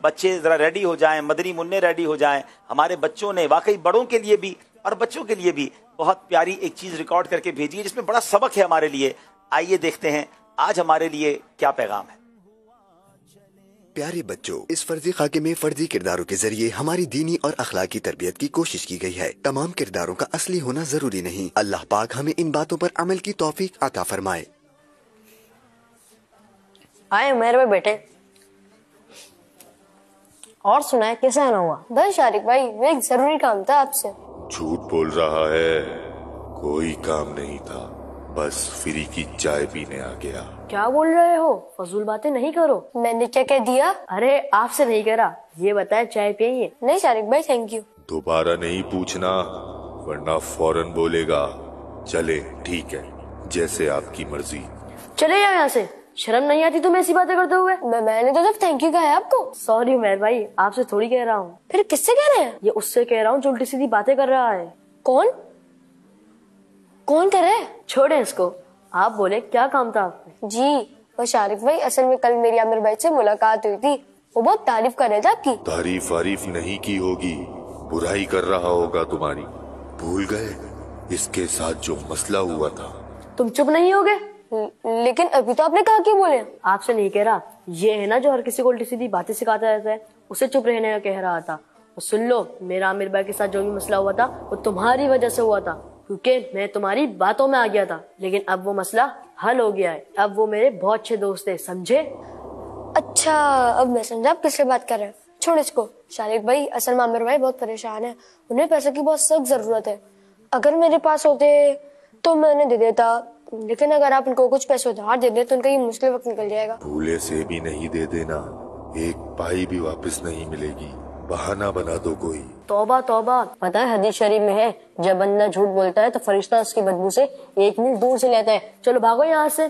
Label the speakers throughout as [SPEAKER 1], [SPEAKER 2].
[SPEAKER 1] بچے ذرا ریڈی ہو جائیں مدنی منع ریڈی ہو جائیں۔ ہمارے بچوں نے واقعی بڑوں کے لیے بھی اور بچوں کے لیے بھی بہت پیاری ایک چیز ریکارڈ کر کے بھیجی ہے جس میں بڑا سبق ہے ہمارے لیے۔ آئیے دیکھتے ہیں آج ہمارے لیے کیا پیغام ہے۔
[SPEAKER 2] پیارے بچوں اس فرضی خاکے میں فرضی کرداروں کے ذریعے ہماری دینی اور اخلاقی تربیت کی کوشش کی گئی ہے۔ تمام کرداروں کا اصلی ہونا ضروری نہیں۔ اللہ پاک ہمیں ان باتوں پر عمل کی توفیق عطا فرمائے۔
[SPEAKER 3] آئے میرے بیٹے اور سنا ہے کیسے آنا ہوا
[SPEAKER 4] بس شارق بھائی وہ ایک ضروری کام تھا آپ سے۔
[SPEAKER 5] جھوٹ بول رہا ہے کوئی کام نہیں تھا بس فری کی چائے پینے آ گیا۔
[SPEAKER 3] کیا بول رہے ہو؟ فضول باتیں نہیں کرو۔
[SPEAKER 4] میں نے کیا کہہ دیا؟
[SPEAKER 3] ارے آپ سے نہیں کرا۔ یہ بتائے چائے پیئے
[SPEAKER 4] نہیں شارق بھائی تھینک یو
[SPEAKER 5] دوبارہ نہیں پوچھنا ورنہ فوراً بولے گا چلے ٹھیک ہے جیسے آپ کی مرضی۔
[SPEAKER 3] چلے جاؤ یہاں سے۔ شرم نہیں آتی تمہیں ایسی باتیں کرتے ہوئے؟
[SPEAKER 4] میں میں نے تو جب تھینک یو کہا ہے آپ کو۔
[SPEAKER 3] سوری عمیر بھائی آپ سے تھوڑی کہہ رہا ہوں۔
[SPEAKER 4] پھر کس سے کہہ رہے ہیں؟
[SPEAKER 3] یہ اس سے کہہ رہا ہوں جو الٹی سیدھی باتیں کر رہا ہے۔
[SPEAKER 4] کون؟ کون کر رہے ہیں
[SPEAKER 3] چھوڑیں اس کو۔ آپ بولے کیا کام تھا آپ کو
[SPEAKER 4] جی وہ شارق بھائی اصل میں کل میری عامر بھائی سے ملاقات ہوئی تھی۔ وہ بہت تعریف کر رہے تھے آپ کی۔
[SPEAKER 5] تعریف وارف نہیں کی ہوگی برائی کر رہا ہوگا تمہاری۔ بھول گئے؟ اس کے ساتھ جو مسئلہ ہوا تھا۔
[SPEAKER 3] تم چپ نہیں ہوگے؟
[SPEAKER 4] لیکن ابھی تو آپ نے کہا کہ بولے
[SPEAKER 3] آپ سے نہیں کہہ رہا۔ یہ ہے نا جو ہر کسی کو الٹی سیدھی باتیں سکھاتا رہتا ہے اسے چپ رہنے کا کہہ رہا تھا۔ اور سن لو میرا عامر بھائی کے ساتھ جو بھی مسئلہ ہوا تھا وہ تمہاری وجہ سے ہوا تھا۔ کیونکہ میں تمہاری باتوں میں آ گیا تھا۔ لیکن اب وہ مسئلہ حل ہو گیا ہے۔ اب وہ میرے بہت اچھے دوست تھے سمجھے؟
[SPEAKER 4] اچھا اب میں سمجھا آپ کس سے بات کر رہے ہیں؟ چھوڑ اس کو۔ شارق بھائی اصل میں عامر بھائی بہت پریشان ہے انہیں پیسے کی بہت سخت ضرورت ہے۔ اگر میرے پاس ہوتے تو میں انہیں دے دیتا لیکن اگر آپ ان کو کچھ پیسے ادھار دے دیں تو ان کا یہ مشکل وقت نکل جائے گا۔
[SPEAKER 5] بھولے سے بھی نہیں دے دینا ایک پائی بھی واپس نہیں ملے گی۔ بہانہ بنا دو کوئی۔
[SPEAKER 3] توبہ توبہ۔ پتہ ہے حدیث شریف میں ہے جب بندہ جھوٹ بولتا ہے تو فرشتہ اس کی بدبو سے ایک میل دور سے لیتا ہے۔ چلو بھاگو یہاں سے۔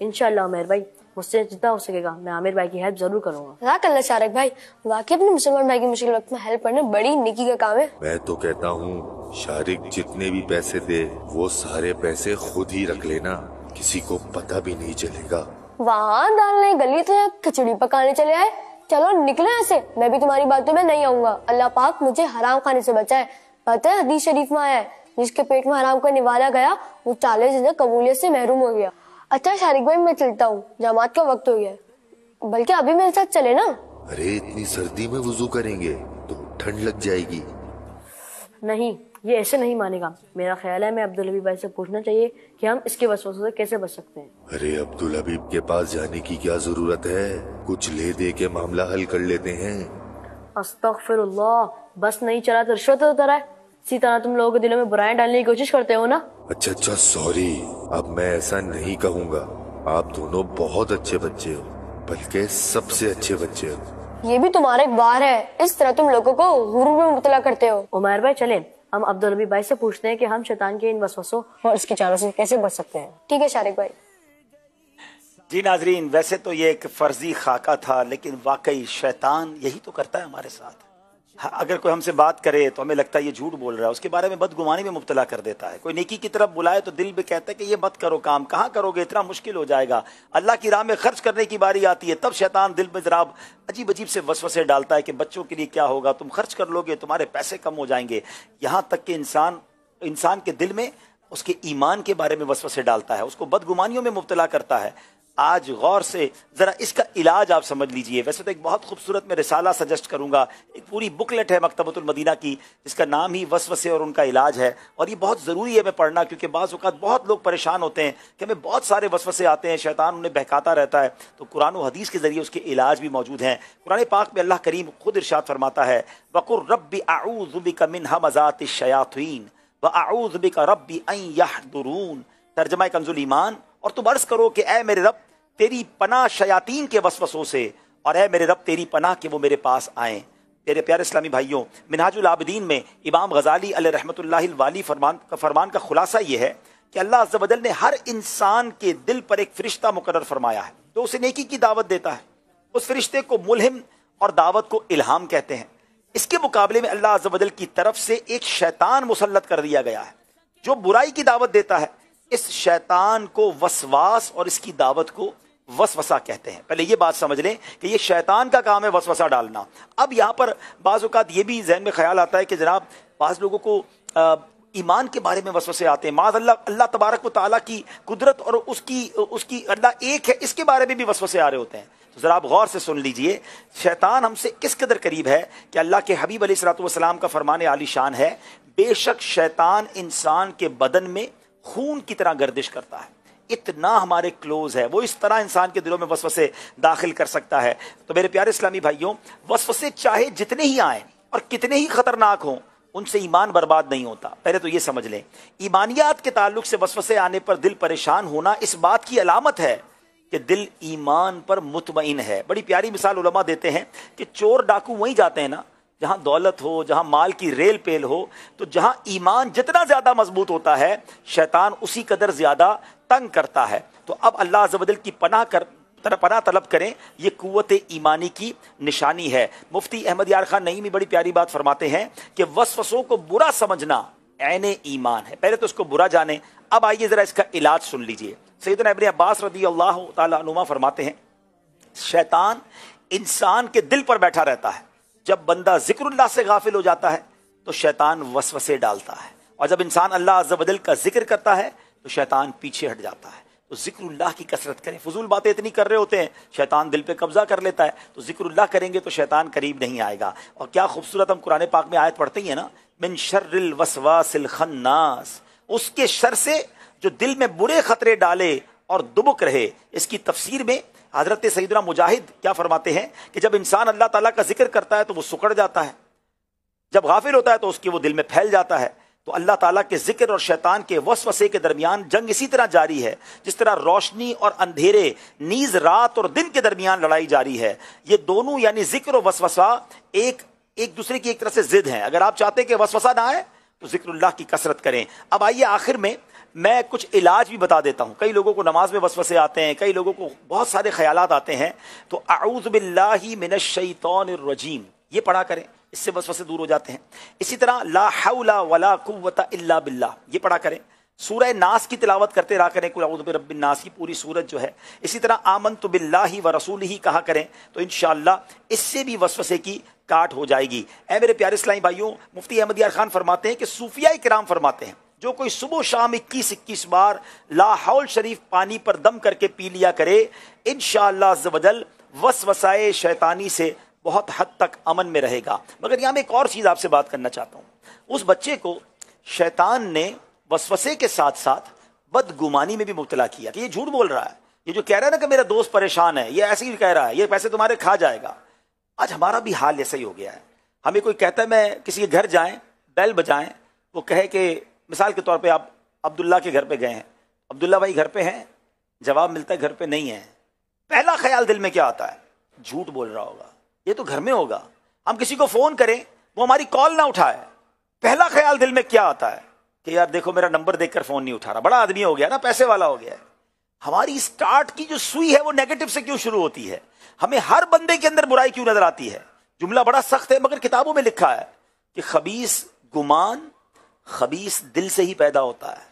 [SPEAKER 3] انشاءاللہ عامر بھائی مجھ سے جتنا ہو سکے گا۔ میں عامر بھائی کی ہیلپ ضرور کروں گا۔
[SPEAKER 4] رہا اللہ شارق بھائی واقعی اپنے مسلمان بھائی کی مشکل وقت میں ہیلپ کرنا بڑی نیکی کا کام ہے۔
[SPEAKER 5] میں تو کہتا ہوں شارق جتنے بھی پیسے دے وہ سارے پیسے خود ہی رکھ لینا۔ کسی کو پتہ بھی نہیں چلے گا۔
[SPEAKER 4] وہاں ڈالنے گلی تو کھچڑی پکانے چلے آئے۔ چلو نکلے ایسے میں بھی تمہاری باتوں میں نہیں آؤں گا۔ اللہ پاک مجھے حرام کھانے سے بچائے۔ پتہ ہے حدیث شریف میں آیا ہے جس کے پیٹ میں حرام کا نوالا گیا وہ چالیس قبولیت سے محروم ہو گیا۔ اچھا شارق بھائی میں چلتا ہوں۔ جماعت کا وقت ہو گیا۔ ہے بلکہ ابھی میرے ساتھ چلے نا۔
[SPEAKER 5] ارے اتنی سردی میں وضو کریں گے تو ٹھنڈ لگ جائے گی۔
[SPEAKER 3] نہیں یہ ایسے نہیں مانے گا۔ میرا خیال ہے میں عبدالحبی بھائی سے پوچھنا چاہیے کہ ہم اس کے وسوسوں سے کیسے بچ سکتے ہیں۔
[SPEAKER 5] ارے عبدالحبیب کے پاس جانے کی کیا ضرورت ہے؟ کچھ لے دے کے معاملہ حل کر لیتے ہیں۔
[SPEAKER 3] استغفر اللہ بس نہیں چلا تو رشوت ہوتا ہے۔ اسی طرح تم لوگوں کے دلوں میں برائیں ڈالنے کی کوشش کرتے ہو نا؟
[SPEAKER 5] اچھا اچھا سوری اب میں ایسا نہیں کہوں گا۔ آپ دونوں بہت اچھے بچے ہو بلکہ سب سے اچھے بچے ہو۔
[SPEAKER 4] یہ بھی تمہارا ایک بار ہے۔ اس طرح تم لوگوں کو غرور میں مبتلا کرتے ہو۔
[SPEAKER 3] عمیر بھائی چلیں۔ ہم عبدالحبی بھائی سے پوچھتے ہیں کہ ہم شیطان کے ان وسوسوں اور اس کی چالوں سے کیسے بچ سکتے ہیں؟
[SPEAKER 4] ٹھیک ہے شارق بھائی۔
[SPEAKER 1] جی ناظرین ویسے تو یہ ایک فرضی خاکہ تھا لیکن واقعی شیطان یہی تو کرتا ہے ہمارے ساتھ۔ اگر کوئی ہم سے بات کرے تو ہمیں لگتا ہے یہ جھوٹ بول رہا ہے، اس کے بارے میں بدگمانی میں مبتلا کر دیتا ہے۔ کوئی نیکی کی طرف بلائے تو دل بھی کہتا ہے کہ یہ مت کرو کام۔ کہاں کرو گے؟ اتنا مشکل ہو جائے گا۔ اللہ کی راہ میں خرچ کرنے کی باری آتی ہے۔ تب شیطان دل میں ذرا عجیب عجیب سے وسوسے ڈالتا ہے کہ بچوں کے لیے کیا ہوگا؟ تم خرچ کر لو گے، تمہارے پیسے کم ہو جائیں گے۔ یہاں تک کہ انسان انسان کے دل میں اس کے ایمان کے بارے میں وسوسے ڈالتا ہے۔ اس کو بدگمانیوں میں مبتلا کرتا ہے۔ آج غور سے ذرا اس کا علاج آپ سمجھ لیجیے۔ ویسے تو ایک بہت خوبصورت میں رسالہ سجسٹ کروں گا۔ ایک پوری بکلٹ ہے مکتبۃ المدینہ کی، جس کا نام ہی وسوسے اور ان کا علاج ہے۔ اور یہ بہت ضروری ہے میں پڑھنا، کیونکہ بعض اوقات بہت لوگ پریشان ہوتے ہیں کہ ہمیں بہت سارے وسوسے آتے ہیں، شیطان انہیں بہکاتا رہتا ہے۔ تو قرآن و حدیث کے ذریعے اس کے علاج بھی موجود ہیں۔ قرآن پاک میں اللہ کریم خود ارشاد فرماتا ہے وقر رب اعوذ بک من همزات الشیاطین واعوذ بک رب ان یحضرون ترجمہ کنز ایمان، اور تم عرض کرو کہ اے میرے رب تیری پناہ شیاطین کے وسوسوں سے۔ اور اے میرے رب، تیری پناہ کہ وہ میرے پاس آئیں۔ میرے پیارے اسلامی بھائیوں، منہاج العابدین میں امام غزالی علیہ رحمۃ اللہ الوالی فرمان کا فرمان کا خلاصہ یہ ہے کہ اللہ عز و جل نے ہر انسان کے دل پر ایک فرشتہ مقرر فرمایا ہے۔ جو اسے نیکی کی دعوت دیتا ہے۔ اس فرشتے کو ملہم اور دعوت کو الہام کہتے ہیں۔ اس کے مقابلے میں اللہ عز و جل کی طرف سے ایک شیطان مسلط کر دیا گیا ہے۔ جو برائی کی دعوت دیتا ہے اس شیطان کو وسواس اور اس کی دعوت کو وسوسہ کہتے ہیں۔ پہلے یہ بات سمجھ لیں کہ یہ شیطان کا کام ہے وسوسہ ڈالنا۔ اب یہاں پر بعض اوقات یہ بھی ذہن میں خیال آتا ہے کہ جناب بعض لوگوں کو ایمان کے بارے میں وسوسے آتے ہیں۔ معاذ اللہ اللہ تبارک و تعالیٰ کی قدرت اور اس کی اس کی اللہ ایک ہے، اس کے بارے میں بھی وسوسے آ رہے ہوتے ہیں۔ تو ذرا آپ غور سے سن لیجیے، شیطان ہم سے کس قدر قریب ہے کہ اللہ کے حبیب علیہ السلاۃ والسلام کا فرمان عالی شان ہے۔ بے شک شیطان انسان کے بدن میں خون کی طرح گردش کرتا ہے۔ اتنا ہمارے کلوز ہے۔ وہ اس طرح انسان کے دلوں میں وسوسے داخل کر سکتا ہے۔ تو میرے پیارے اسلامی بھائیوں، وسوسے چاہے جتنے ہی آئیں اور کتنے ہی خطرناک ہوں، ان سے ایمان برباد نہیں ہوتا۔ پہلے تو یہ سمجھ لیں۔ ایمانیات کے تعلق سے وسوسے آنے پر دل پریشان ہونا اس بات کی علامت ہے کہ دل ایمان پر مطمئن ہے۔ بڑی پیاری مثال علماء دیتے ہیں کہ چور ڈاکو وہیں جاتے ہیں نا۔ جہاں دولت ہو، جہاں مال کی ریل پیل ہو، تو جہاں ایمان جتنا زیادہ مضبوط ہوتا ہے، شیطان اسی قدر زیادہ تنگ کرتا ہے۔ تو اب اللہ عزوجل کی پناہ کر پناہ طلب کریں، یہ قوت ایمانی کی نشانی ہے۔ مفتی احمد یار خان نہیں بھی بڑی پیاری بات فرماتے ہیں کہ وسوسوں کو برا سمجھنا عین ایمان ہے۔ پہلے تو اس کو برا جانے اب آئیے ذرا اس کا علاج سن لیجیے۔ سیدنا ابن عباس رضی اللہ تعالی عنما فرماتے ہیں، شیطان انسان کے دل پر بیٹھا رہتا ہے۔ جب بندہ ذکر اللہ سے غافل ہو جاتا ہے، تو شیطان وسوسے ڈالتا ہے۔ اور جب انسان اللہ عز و جل کا ذکر کرتا ہے، تو شیطان پیچھے ہٹ جاتا ہے۔ تو ذکر اللہ کی کثرت کریں۔ فضول باتیں اتنی کر رہے ہوتے ہیں، شیطان دل پہ قبضہ کر لیتا ہے۔ تو ذکر اللہ کریں گے تو شیطان قریب نہیں آئے گا۔ اور کیا خوبصورت ہم قرآن پاک میں آیت پڑھتے ہی ہیں نا، من شر الوسواس الخناس۔ اس کے شر سے جو دل میں برے خطرے ڈالے اور دبک رہے۔ اس کی تفسیر میں حضرت سیدنا مجاہد کیا فرماتے ہیں کہ جب انسان اللہ تعالیٰ کا ذکر کرتا ہے تو وہ سکڑ جاتا ہے۔ جب غافل ہوتا ہے تو اس کے وہ دل میں پھیل جاتا ہے۔ تو اللہ تعالیٰ کے ذکر اور شیطان کے وسوسے کے درمیان جنگ اسی طرح جاری ہے، جس طرح روشنی اور اندھیرے نیز رات اور دن کے درمیان لڑائی جاری ہے۔ یہ دونوں یعنی ذکر و وسوسہ ایک ایک دوسرے کی ایک طرح سے ضد ہیں۔ اگر آپ چاہتے ہیں کہ وسوسہ نہ آئے تو ذکر اللہ کی کثرت کریں۔ اب آئیے آخر میں میں کچھ علاج بھی بتا دیتا ہوں۔ کئی لوگوں کو نماز میں وسوسے آتے ہیں، کئی لوگوں کو بہت سارے خیالات آتے ہیں۔ تو اعوذ باللہ من الشیطان الرجیم، یہ پڑھا کریں، اس سے وسوسے دور ہو جاتے ہیں۔ اسی طرح لا حول ولا قوت الا باللہ، یہ پڑھا کریں۔ سورہ ناس کی تلاوت کرتے رہا کریں کل اعوذ برب الناس کی پوری سورت جو ہے۔ اسی طرح آمنت باللہ و رسول ہی کہا کریں، تو انشاءاللہ اس سے بھی وسوسے کی کاٹ ہو جائے گی۔ اے میرے پیارے اسلامی بھائیوں، مفتی احمد یار خان فرماتے ہیں کہ صوفیہ کرام فرماتے ہیں۔ جو کوئی صبح و شام اکیس اکیس بار لاہور شریف پانی پر دم کر کے پی لیا کرے، انشاءاللہ عزوجل وسوسائے شیطانی سے بہت حد تک امن میں رہے گا۔ مگر یہاں میں ایک اور چیز آپ سے بات کرنا چاہتا ہوں۔ اس بچے کو شیطان نے وسوسے کے ساتھ ساتھ بدگمانی میں بھی مبتلا کیا کہ یہ جھوٹ بول رہا ہے۔ یہ جو کہہ رہا ہے نا کہ میرا دوست پریشان ہے، یہ ایسے ہی کہہ رہا ہے، یہ پیسے تمہارے کھا جائے گا۔ آج ہمارا بھی حال ایسا ہی ہو گیا ہے۔ ہمیں کوئی کہتا ہے میں کسی کے گھر جائیں، بیل بجائیں، وہ کہے کہ مثال کے طور پہ آپ عبداللہ کے گھر پہ گئے ہیں۔ عبداللہ بھائی گھر پہ ہیں، جواب ملتا ہے گھر پہ نہیں ہے پہلا خیال دل میں کیا آتا ہے؟ جھوٹ بول رہا ہوگا۔ یہ تو گھر میں ہوگا۔ ہم کسی کو فون کریں، وہ ہماری کال نہ اٹھائے۔ پہلا خیال دل میں کیا آتا ہے؟ کہ یار دیکھو، میرا نمبر دیکھ کر فون نہیں اٹھا رہا۔ بڑا آدمی ہو گیا نا، پیسے والا ہو گیا ہے۔ ہماری اسٹارٹ کی جو سوئی ہے، وہ نیگیٹو سے کیوں شروع ہوتی ہے؟ ہمیں ہر بندے کے اندر برائی کیوں نظر آتی ہے؟ جملہ بڑا سخت ہے، مگر کتابوں میں لکھا ہے کہ خبیص گمان خبیص دل سے ہی پیدا ہوتا ہے۔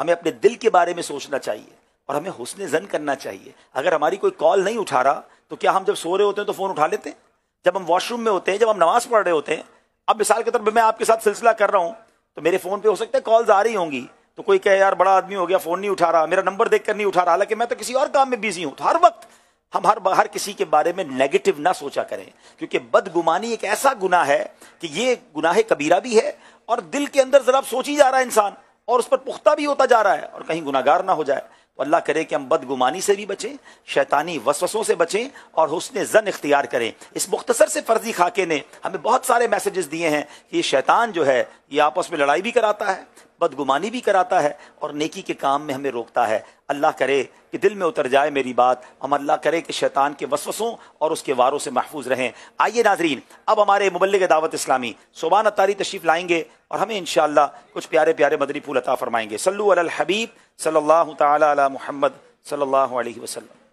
[SPEAKER 1] ہمیں اپنے دل کے بارے میں سوچنا چاہیے اور ہمیں حسن زن کرنا چاہیے۔ اگر ہماری کوئی کال نہیں اٹھا رہا تو کیا ہم جب سو رہے ہوتے ہیں تو فون اٹھا لیتے ہیں؟ جب ہم واش روم میں ہوتے ہیں، جب ہم نماز پڑھ رہے ہوتے ہیں، اب مثال کے طور پہ میں آپ کے ساتھ سلسلہ کر رہا ہوں تو میرے فون پہ ہو سکتا ہے کالز آ رہی ہوں گی۔ تو کوئی کہے، یار، بڑا آدمی ہو گیا، فون نہیں اٹھا رہا، میرا نمبر دیکھ کر نہیں اٹھا رہا۔ حالانکہ میں تو کسی اور کام میں بزی ہوں تو ہر وقت ہم ہر ہر کسی کے بارے میں نیگیٹو نہ سوچا کریں، کیونکہ بدگمانی ایک ایسا گناہ ہے کہ یہ گناہ کبیرہ بھی ہے اور دل کے اندر ذرا سوچی جا رہا ہے انسان، اور اس پر پختہ بھی ہوتا جا رہا ہے اور کہیں گناگار نہ ہو جائے۔ تو اللہ کرے کہ ہم بدگمانی سے بھی بچیں، شیطانی وسوسوں سے بچیں اور حسن زن اختیار کریں۔ اس مختصر سے فرضی خاکے نے ہمیں بہت سارے میسیجز دیے ہیں کہ یہ شیطان جو ہے، یہ آپس میں لڑائی بھی کراتا ہے بدگمانی بھی کراتا ہے اور نیکی کے کام میں ہمیں روکتا ہے۔ اللہ کرے کہ دل میں اتر جائے میری بات۔ ہم اللہ کرے کہ شیطان کے وسوسوں اور اس کے واروں سے محفوظ رہیں۔ آئیے ناظرین، اب ہمارے مبلغ دعوت اسلامی صوبان اتاری تشریف لائیں گے اور ہمیں انشاءاللہ کچھ پیارے پیارے مدری پھول عطا فرمائیں گے۔ صلو علی الحبیب صلی اللہ تعالی علی محمد صلی اللہ علیہ وسلم۔